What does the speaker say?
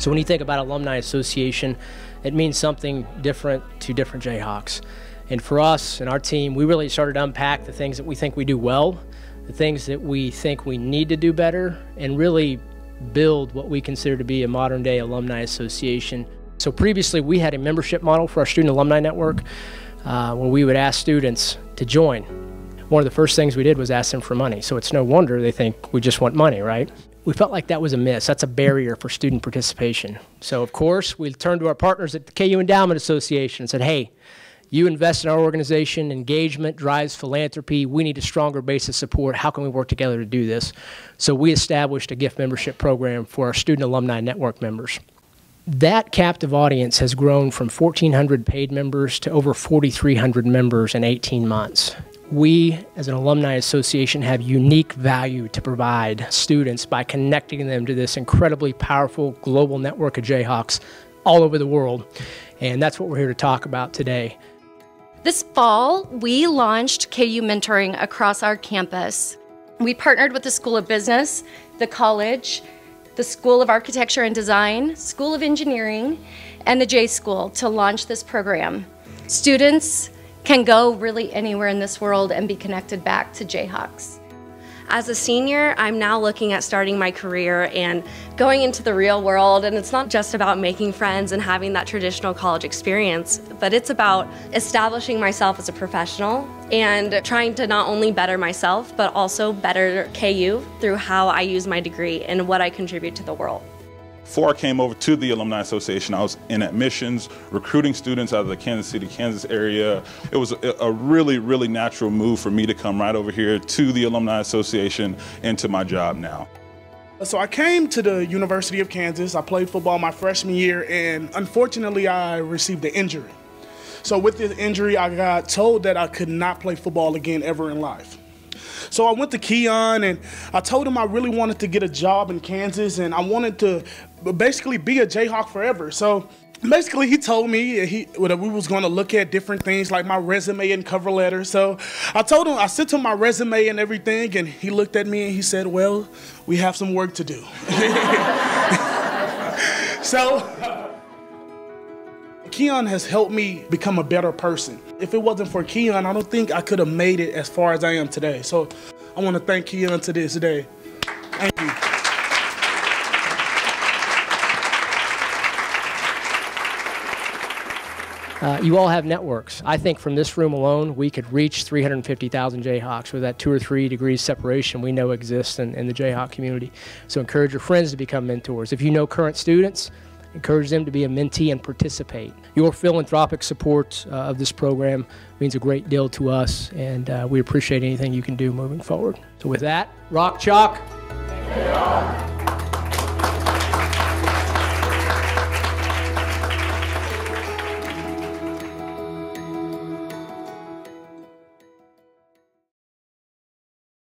So when you think about Alumni Association, it means something different to different Jayhawks. And for us and our team, we really started to unpack the things that we think we do well, the things that we think we need to do better, and really build what we consider to be a modern day alumni association. So previously, we had a membership model for our student alumni network uh, where we would ask students to join. One of the first things we did was ask them for money. So it's no wonder they think we just want money, right? we felt like that was a miss. That's a barrier for student participation. So, of course, we turned to our partners at the KU Endowment Association and said, hey, you invest in our organization, engagement drives philanthropy. We need a stronger base of support. How can we work together to do this? So, we established a gift membership program for our Student Alumni Network members. That captive audience has grown from 1,400 paid members to over 4,300 members in 18 months we as an alumni association have unique value to provide students by connecting them to this incredibly powerful global network of Jayhawks all over the world. And that's what we're here to talk about today. This fall, we launched KU Mentoring across our campus. We partnered with the School of Business, the college, the School of Architecture and Design, School of Engineering, and the J School to launch this program. Students can go really anywhere in this world and be connected back to Jayhawks. As a senior, I'm now looking at starting my career and going into the real world. And it's not just about making friends and having that traditional college experience, but it's about establishing myself as a professional and trying to not only better myself, but also better KU through how I use my degree and what I contribute to the world. Before I came over to the Alumni Association, I was in admissions, recruiting students out of the Kansas City, Kansas area. It was a, really, really natural move for me to come right over here to the Alumni Association and to my job now. So I came to the University of Kansas. I played football my freshman year, and unfortunately, I received an injury. So with this injury, I got told that I could not play football again ever in life. So I went to Keon and I told him I really wanted to get a job in Kansas and I wanted to basically be a Jayhawk forever. So basically he told me he that we was going to look at different things like my resume and cover letter so i told him i sent him my resume and everything and he looked at me and he said well we have some work to do so Keon has helped me become a better person. If it wasn't for Keon, I don't think I could have made it as far as I am today. So I want to thank Keon to this day. Thank you. Uh, you all have networks. I think from this room alone, we could reach 350,000 Jayhawks with that two or three degrees separation we know exists in, in the Jayhawk community. So encourage your friends to become mentors. If you know current students, encourage them to be a mentee and participate. Your philanthropic support uh, of this program means a great deal to us, and uh, we appreciate anything you can do moving forward. So, with that, rock chalk.